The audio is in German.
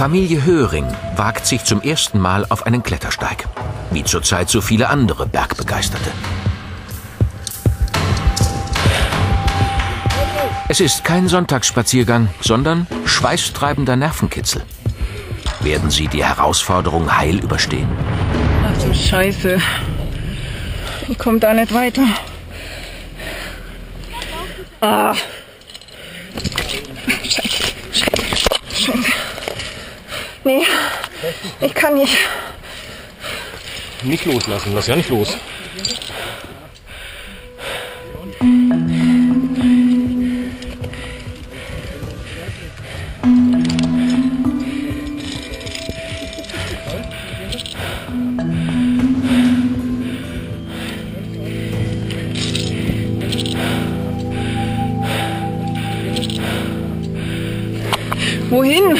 Familie Höring wagt sich zum ersten Mal auf einen Klettersteig. Wie zurzeit so viele andere Bergbegeisterte. Es ist kein Sonntagsspaziergang, sondern schweißtreibender Nervenkitzel. Werden Sie die Herausforderung heil überstehen? Ach du Scheiße. Ich komme da nicht weiter. Ah. Scheiße. Scheiße. Scheiße. Nee, ich kann nicht. Nicht loslassen, lass ja nicht los. Wohin?